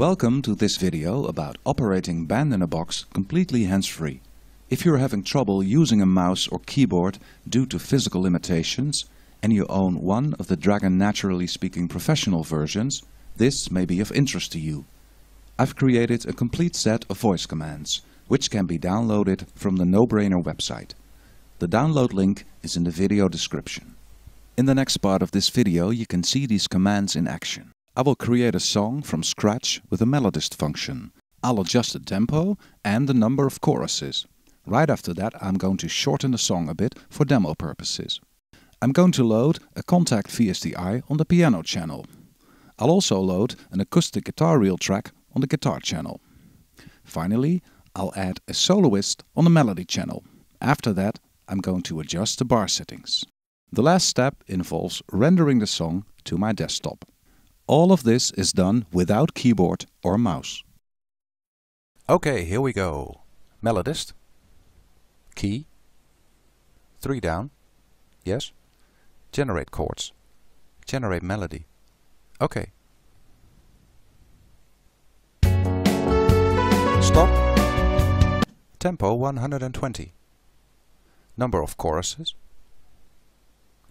Welcome to this video about operating Band in a Box completely hands-free. If you're having trouble using a mouse or keyboard due to physical limitations and you own one of the Dragon Naturally Speaking professional versions, this may be of interest to you. I've created a complete set of voice commands, which can be downloaded from the KnowBrainer website. The download link is in the video description. In the next part of this video you can see these commands in action. I will create a song from scratch with a melodist function. I'll adjust the tempo and the number of choruses. Right after that I'm going to shorten the song a bit for demo purposes. I'm going to load a Kontakt VSTi on the piano channel. I'll also load an acoustic guitar RealTrack on the guitar channel. Finally, I'll add a soloist on the melody channel. After that, I'm going to adjust the bar settings. The last step involves rendering the song to my desktop. All of this is done without keyboard or mouse. Okay, here we go. Melodist. Key. Three down. Yes. Generate chords. Generate melody. Okay. Stop. Tempo 120. Number of choruses.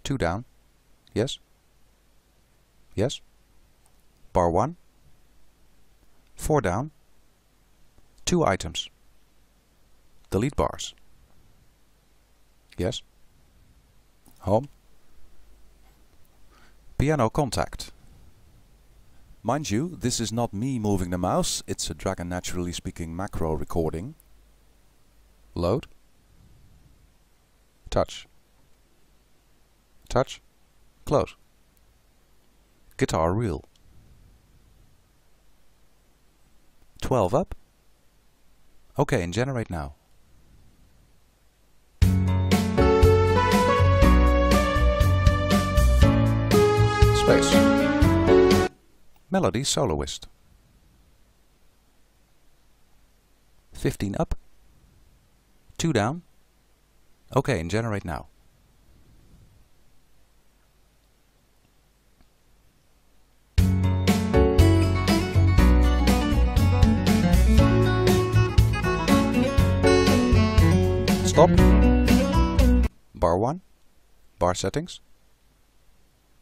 Two down. Yes. Yes. Bar 1. 4 down. 2 items. Delete bars. Yes. Home. Piano Kontakt. Mind you, this is not me moving the mouse, it's a Dragon Naturally Speaking macro recording. Load. Touch. Touch. Close. Guitar reel. 12 up. OK, and generate now. Space. Melody soloist. 15 up. 2 down. OK, and generate now. Stop. Bar 1. Bar settings.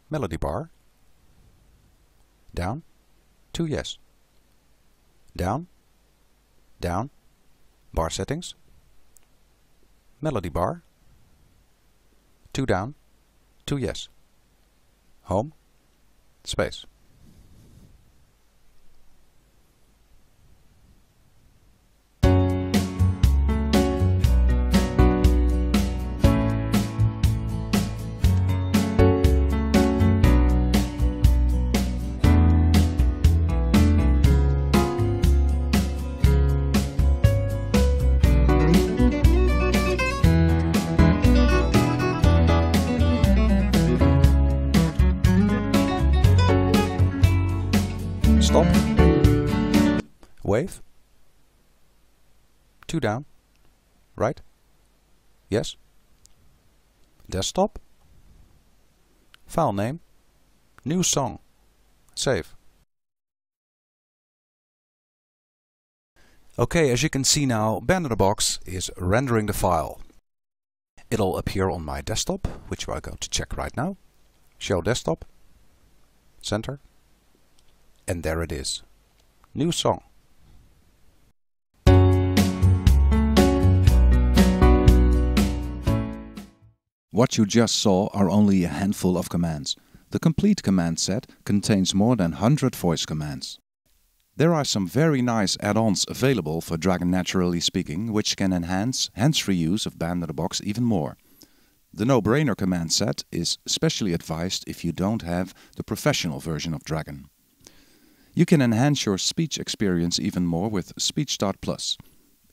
Melody bar. Down. 2 yes. Down. Down. Bar settings. Melody bar. 2 down. 2 yes. Home. Space. Wave. Two down. Right. Yes. Desktop. File name. New song. Save. Okay, as you can see now, Band in a Box is rendering the file. It'll appear on my desktop, which we're going to check right now. Show desktop. Center. And there it is. New song. What you just saw are only a handful of commands. The complete command set contains more than 100 voice commands. There are some very nice add-ons available for Dragon Naturally Speaking which can enhance hands-free use of Band in a Box even more. The KnowBrainer command set is specially advised if you don't have the professional version of Dragon. You can enhance your speech experience even more with SpeechStart Plus.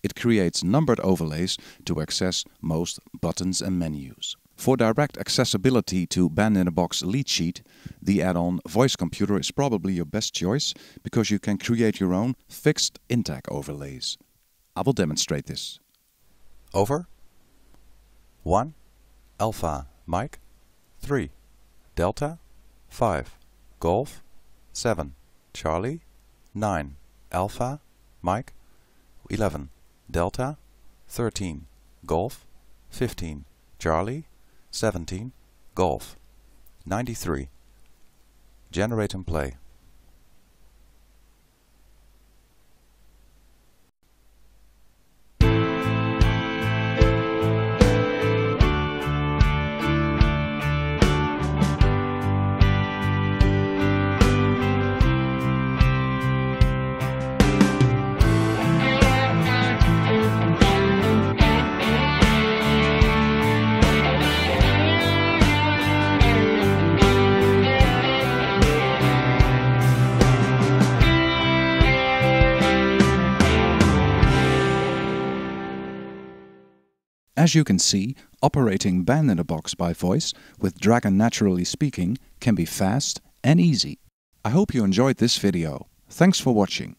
It creates numbered overlays to access most buttons and menus. For direct accessibility to Band in a Box lead sheet, the add-on Voice Computer is probably your best choice because you can create your own fixed Intag overlays. I will demonstrate this. Over. 1. Alpha Mike. 3. Delta. 5. Golf. 7. Charlie. 9. Alpha, Mike, 11, Delta, 13, Golf, 15, Charlie, 17, Golf, 93. Generate and play. As you can see, operating Band in a Box by voice with Dragon Naturally Speaking can be fast and easy. I hope you enjoyed this video. Thanks for watching.